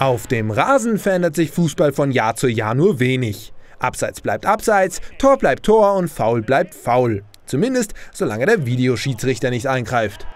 Auf dem Rasen verändert sich Fußball von Jahr zu Jahr nur wenig. Abseits bleibt Abseits, Tor bleibt Tor und Foul bleibt Foul. Zumindest solange der Videoschiedsrichter nicht eingreift.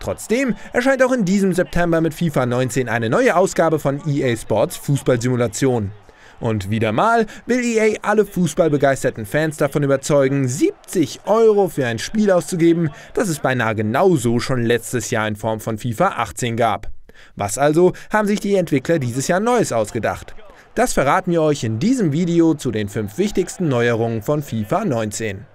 Trotzdem erscheint auch in diesem September mit FIFA 19 eine neue Ausgabe von EA Sports Fußballsimulation. Und wieder mal will EA alle fußballbegeisterten Fans davon überzeugen, 70 Euro für ein Spiel auszugeben, das es beinahe genauso schon letztes Jahr in Form von FIFA 18 gab. Was also haben sich die Entwickler dieses Jahr Neues ausgedacht? Das verraten wir euch in diesem Video zu den fünf wichtigsten Neuerungen von FIFA 19.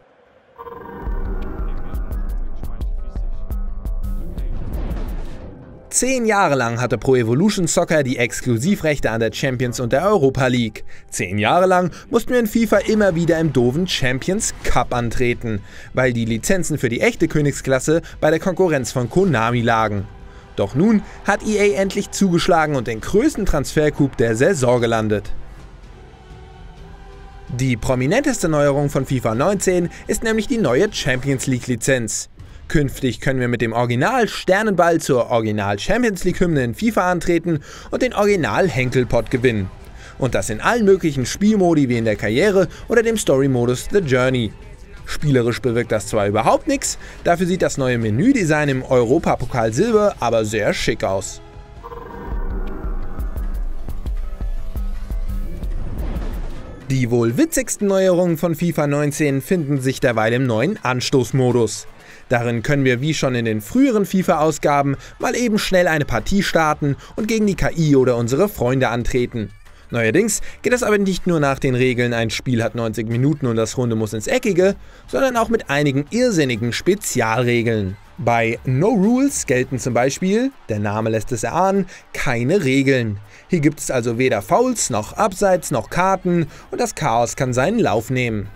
Zehn Jahre lang hatte Pro Evolution Soccer die Exklusivrechte an der Champions und der Europa League. Zehn Jahre lang mussten wir in FIFA immer wieder im doofen Champions Cup antreten, weil die Lizenzen für die echte Königsklasse bei der Konkurrenz von Konami lagen. Doch nun hat EA endlich zugeschlagen und den größten Transfercoup der Saison gelandet. Die prominenteste Neuerung von FIFA 19 ist nämlich die neue Champions League Lizenz. Künftig können wir mit dem Original Sternenball zur Original Champions League Hymne in FIFA antreten und den Original Henkelpot gewinnen. Und das in allen möglichen Spielmodi wie in der Karriere oder dem Story-Modus The Journey. Spielerisch bewirkt das zwar überhaupt nichts, dafür sieht das neue Menüdesign im Europapokal Silber aber sehr schick aus. Die wohl witzigsten Neuerungen von FIFA 19 finden sich derweil im neuen Anstoßmodus. Darin können wir wie schon in den früheren FIFA-Ausgaben mal eben schnell eine Partie starten und gegen die KI oder unsere Freunde antreten. Neuerdings geht es aber nicht nur nach den Regeln, ein Spiel hat 90 Minuten und das Runde muss ins Eckige, sondern auch mit einigen irrsinnigen Spezialregeln. Bei No Rules gelten zum Beispiel, der Name lässt es erahnen, keine Regeln. Hier gibt es also weder Fouls noch Abseits noch Karten und das Chaos kann seinen Lauf nehmen.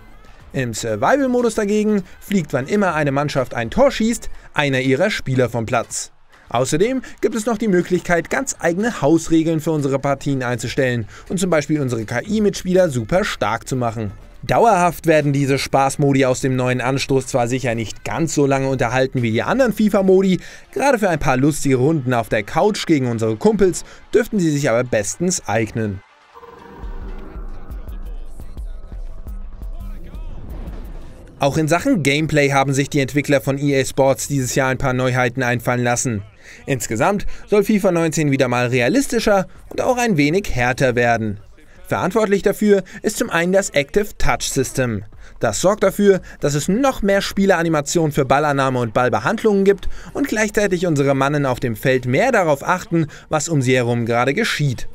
Im Survival-Modus dagegen fliegt wann immer eine Mannschaft ein Tor schießt, einer ihrer Spieler vom Platz. Außerdem gibt es noch die Möglichkeit, ganz eigene Hausregeln für unsere Partien einzustellen und zum Beispiel unsere KI-Mitspieler super stark zu machen. Dauerhaft werden diese Spaßmodi aus dem neuen Anstoß zwar sicher nicht ganz so lange unterhalten wie die anderen FIFA-Modi, gerade für ein paar lustige Runden auf der Couch gegen unsere Kumpels dürften sie sich aber bestens eignen. Auch in Sachen Gameplay haben sich die Entwickler von EA Sports dieses Jahr ein paar Neuheiten einfallen lassen. Insgesamt soll FIFA 19 wieder mal realistischer und auch ein wenig härter werden. Verantwortlich dafür ist zum einen das Active Touch System. Das sorgt dafür, dass es noch mehr Spieleranimationen für Ballannahme und Ballbehandlungen gibt und gleichzeitig unsere Mannen auf dem Feld mehr darauf achten, was um sie herum gerade geschieht.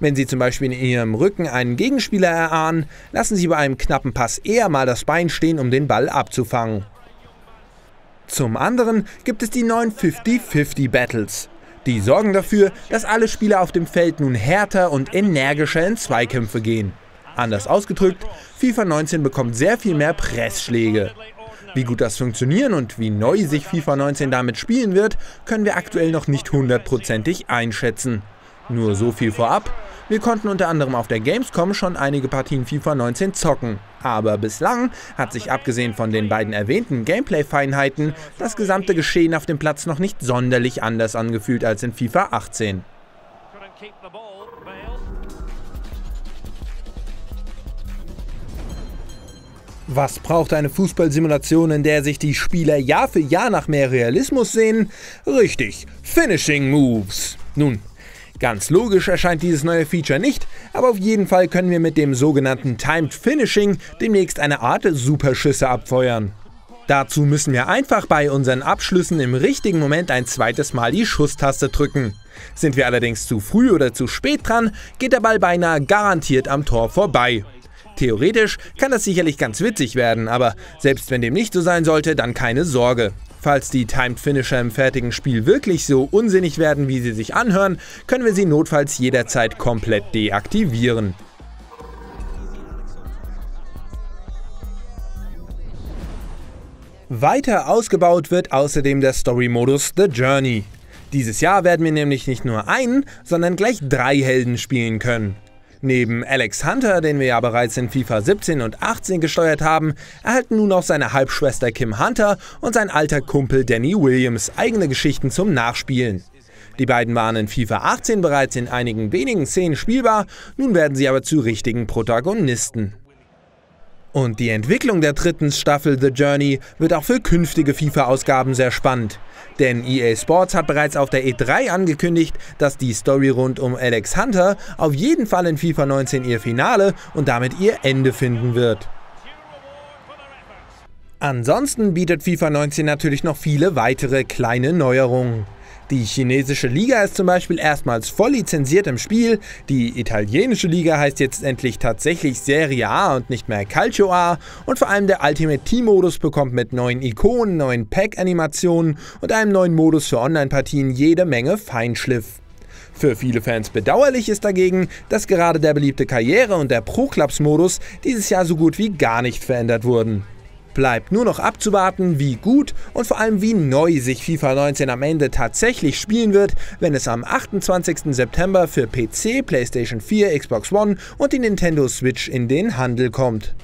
Wenn Sie zum Beispiel in Ihrem Rücken einen Gegenspieler erahnen, lassen Sie bei einem knappen Pass eher mal das Bein stehen, um den Ball abzufangen. Zum anderen gibt es die neuen 50-50 Battles. Die sorgen dafür, dass alle Spieler auf dem Feld nun härter und energischer in Zweikämpfe gehen. Anders ausgedrückt, FIFA 19 bekommt sehr viel mehr Pressschläge. Wie gut das funktionieren und wie neu sich FIFA 19 damit spielen wird, können wir aktuell noch nicht hundertprozentig einschätzen. Nur so viel vorab, wir konnten unter anderem auf der Gamescom schon einige Partien FIFA 19 zocken. Aber bislang hat sich abgesehen von den beiden erwähnten Gameplay-Feinheiten das gesamte Geschehen auf dem Platz noch nicht sonderlich anders angefühlt als in FIFA 18. Was braucht eine Fußballsimulation, in der sich die Spieler Jahr für Jahr nach mehr Realismus sehen? Richtig, Finishing Moves. Nun, Ganz logisch erscheint dieses neue Feature nicht, aber auf jeden Fall können wir mit dem sogenannten Timed Finishing demnächst eine Art Superschüsse abfeuern. Dazu müssen wir einfach bei unseren Abschlüssen im richtigen Moment ein zweites Mal die Schusstaste drücken. Sind wir allerdings zu früh oder zu spät dran, geht der Ball beinahe garantiert am Tor vorbei. Theoretisch kann das sicherlich ganz witzig werden, aber selbst wenn dem nicht so sein sollte, dann keine Sorge. Falls die Timed Finisher im fertigen Spiel wirklich so unsinnig werden, wie sie sich anhören, können wir sie notfalls jederzeit komplett deaktivieren. Weiter ausgebaut wird außerdem der Story-Modus The Journey. Dieses Jahr werden wir nämlich nicht nur einen, sondern gleich drei Helden spielen können. Neben Alex Hunter, den wir ja bereits in FIFA 17 und 18 gesteuert haben, erhalten nun auch seine Halbschwester Kim Hunter und sein alter Kumpel Danny Williams eigene Geschichten zum Nachspielen. Die beiden waren in FIFA 18 bereits in einigen wenigen Szenen spielbar, nun werden sie aber zu richtigen Protagonisten. Und die Entwicklung der dritten Staffel The Journey wird auch für künftige FIFA-Ausgaben sehr spannend. Denn EA Sports hat bereits auf der E3 angekündigt, dass die Story rund um Alex Hunter auf jeden Fall in FIFA 19 ihr Finale und damit ihr Ende finden wird. Ansonsten bietet FIFA 19 natürlich noch viele weitere kleine Neuerungen. Die chinesische Liga ist zum Beispiel erstmals voll lizenziert im Spiel, die italienische Liga heißt jetzt endlich tatsächlich Serie A und nicht mehr Calcio A und vor allem der Ultimate Team Modus bekommt mit neuen Ikonen, neuen Pack-Animationen und einem neuen Modus für Online-Partien jede Menge Feinschliff. Für viele Fans bedauerlich ist dagegen, dass gerade der beliebte Karriere- und der Pro-Clubs-Modus dieses Jahr so gut wie gar nicht verändert wurden. Bleibt nur noch abzuwarten, wie gut und vor allem wie neu sich FIFA 19 am Ende tatsächlich spielen wird, wenn es am 28. September für PC, PlayStation 4, Xbox One und die Nintendo Switch in den Handel kommt.